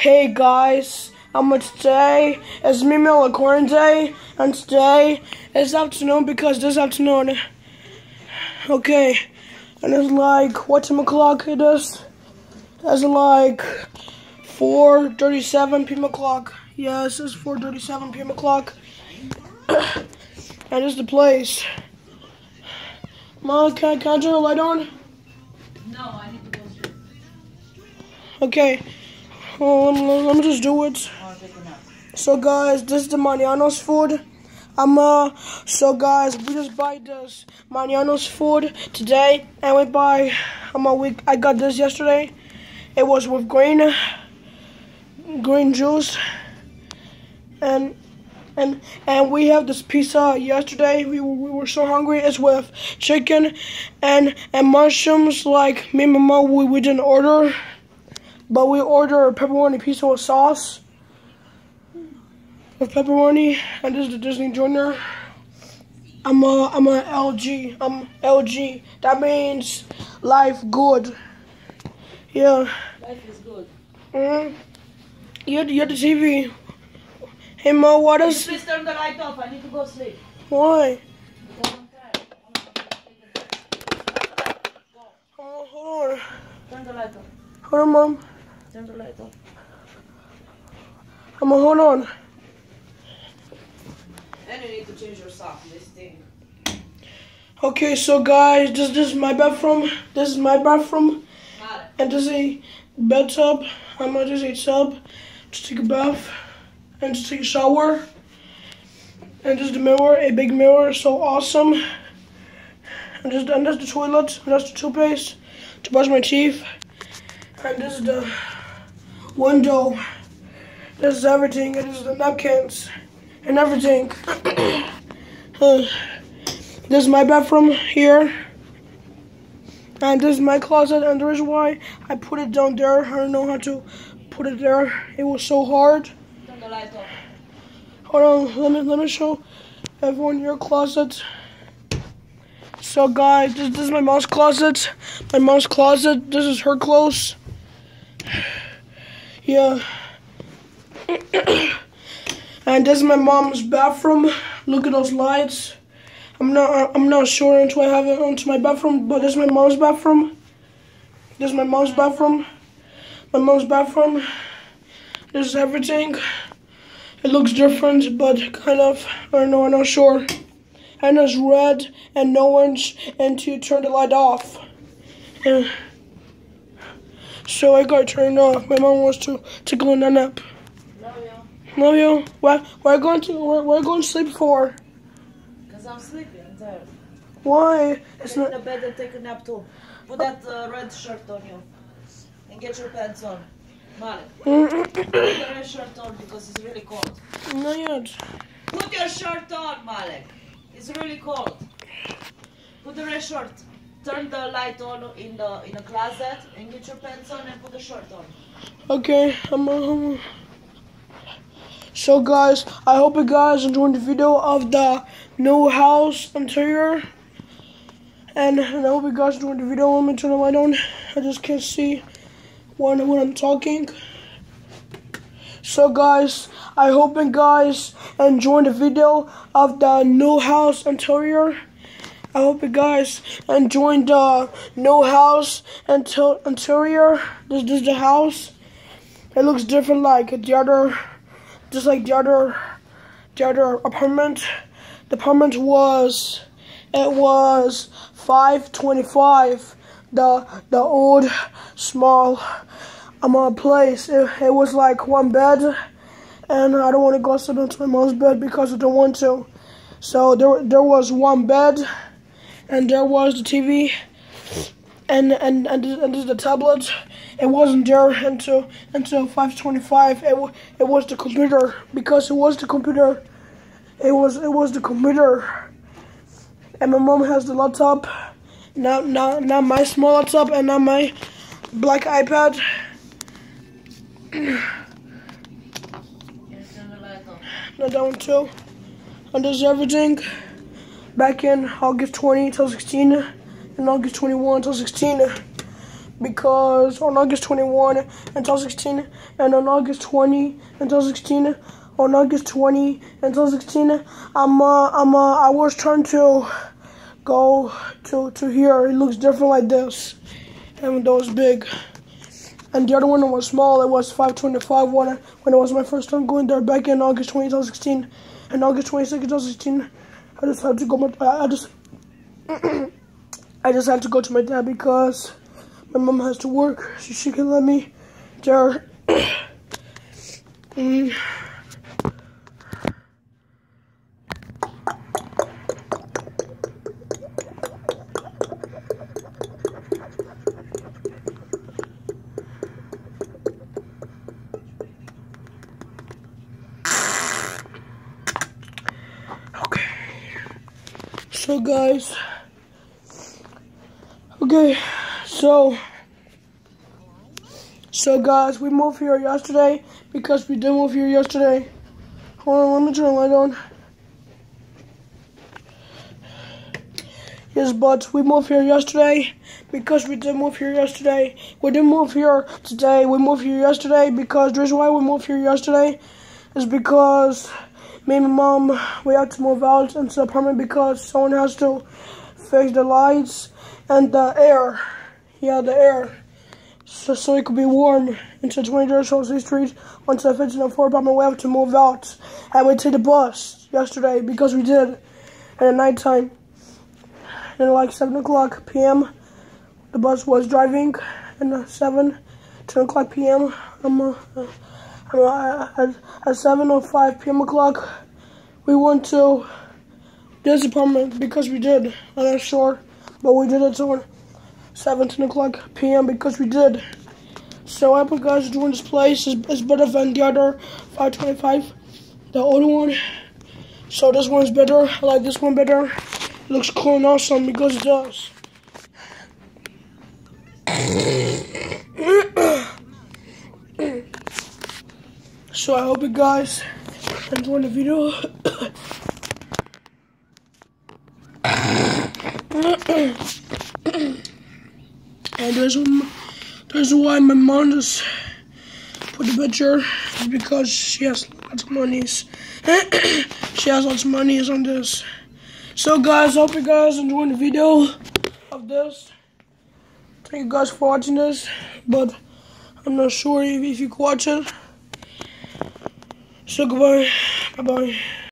Hey guys, I'm today it's me Millicorn Day, and today is afternoon because this afternoon, okay, and it's like what time o'clock it is? It's like 4:37 p.m. o'clock. Yes, it's 4:37 p.m. o'clock, and it's the place. Mom, can, can I turn the light on? No, I need to go. Okay. Let me, just do it. So guys, this is the Maniano's food. I'm uh so guys, we just buy this Maniano's food today and we buy I'm a week I got this yesterday. It was with green green juice and and and we have this pizza yesterday. We we were so hungry. It's with chicken and and mushrooms like me and my mom we, we didn't order. But we order a pepperoni pizza with sauce with pepperoni, and this is the Disney Junior. I'm a I'm a LG. I'm LG. That means life good. Yeah. Life is good. Mm-hmm. You're, you're the TV. Hey Mo, what is? Please turn the light off. I need to go sleep. Why? Because I'm tired. I wanna take a nap. Go. Oh, hold on. Turn the light off. Hold on, Mom. Turn the light off. I'm gonna hold on. And you need to change your sock. This thing. Okay, so guys, this, this is my bathroom. This is my bathroom. Mare. And this is a bed tub. I'm gonna just a tub to take a bath and to take a shower. And this is the mirror, a big mirror, so awesome. And this, and that's the toilet, and that's the toothpaste to brush my teeth. And this is the window. This is everything. This is the napkins and everything. Uh, this is my bathroom here. And this is my closet, and the reason why I put it down there, I don't know how to put it there. It was so hard. Hold on, let me let me show everyone your closet. So guys, this, this is my mom's closet. My mom's closet. This is her clothes. Yeah. and this is my mom's bathroom. Look at those lights. I'm not I'm not sure until I have it onto my bathroom, but this is my mom's bathroom. This is my mom's bathroom. My mom's bathroom. This is everything. It looks different, but kind of, I don't know, I'm not sure. And it's red and no orange until you turn the light off. So I got turned off. My mom wants to, to go on a nap. Love you. Love you. Why, why going to, where, where going to sleep for? Because I'm sleepy. I'm tired. Why? It's Get in not, the bed and take a nap too. Put that uh, red shirt on you. And get your pants on. Mare. Put the red shirt on because it's really cold. not yet. Put your shirt on, Malik. It's really cold. Put the red shirt. Turn the light on in the in the closet and get your pants on and put the shirt on. Okay, I'm, um, so guys, I hope you guys enjoyed the video of the new house interior. And, and I hope you guys enjoyed the video. Let me turn the light on. I just can't see when, when I'm talking. So guys, I hope you guys enjoyed the video of the new house interior. I hope you guys enjoyed the new house inter- interior. This, is the house. It looks different like the other, just like the other, the other apartment. The apartment was, it was 525. The the old small um uh, place. It, it was like one bed, and I don't want to go sit into my mom's bed because I don't want to. So there there was one bed, and there was the TV, and and and, and the tablet. It wasn't there until until 525. It it was the computer because it was the computer. It was it was the computer. And my mom has the laptop. Not not not my small laptop and not my black iPad. Yes, turn the light on. Not that one too. And there's everything. Back in August 20 till 16 and August 21 till 16. because on August 21 until 16 and on August 20 until 16 on August 20 until 16 I'm uh, I'm uh, I was trying to go to to here. It looks different like this. And that was big. And the other one was small. It was 525 when, when it was my first time going there. Back in August 20 2016 and August 22nd 2016 I just had to go my I just I just had to go to my dad because my mom has to work, so she can let me there. mm. So guys, okay, so, so guys, we moved here yesterday because we did move here yesterday. Hold on, let me turn the light on. Yes, but we moved here yesterday because we did move here yesterday. We didn't move here today. We moved here yesterday because the reason why we moved here yesterday is because me and my mom we had to move out into the apartment because someone has to fix the lights and the air. Yeah, the air. So, so it could be warm into 20 Chelsea Street once I fix the floor apartment we have to move out. And we took the bus yesterday because we did at nighttime. And like 7 o'clock p.m. the bus was driving and uh, 7, 10 o'clock p.m. I'm, uh, at, at 7 or 5 p.m. o'clock we went to this apartment because we did. I'm not sure, but we did it till 17 o'clock p.m. because we did. So I hope you guys enjoying this place. It's, it's better than the other 525, the older one. So this one's better. I like this one better. It looks cool and awesome because it does. So I hope you guys enjoying the video. and there's one, there's why my mom just put the picture is because she has lots of monies. she has lots of monies on this. So guys, hope you guys enjoying the video of this. Thank you guys for watching this, but I'm not sure if, if you can watch it. So goodbye. Bye bye.